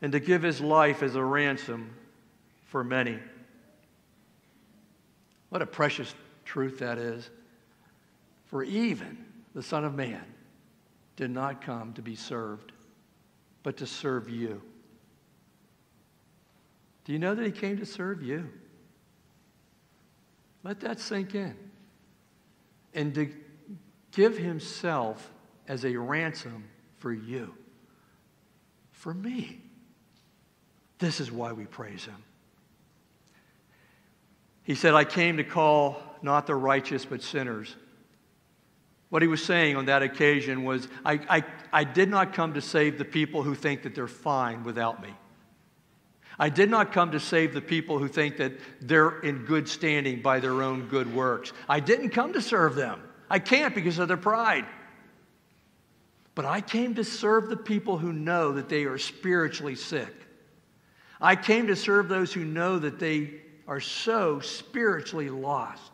and to give his life as a ransom for many. What a precious truth that is. For even the Son of Man did not come to be served, but to serve you. Do you know that he came to serve you? Let that sink in. And to give himself as a ransom for you, for me. This is why we praise him. He said, I came to call not the righteous, but sinners. What he was saying on that occasion was, I, I, I did not come to save the people who think that they're fine without me. I did not come to save the people who think that they're in good standing by their own good works. I didn't come to serve them. I can't because of their pride. But I came to serve the people who know that they are spiritually sick. I came to serve those who know that they are so spiritually lost.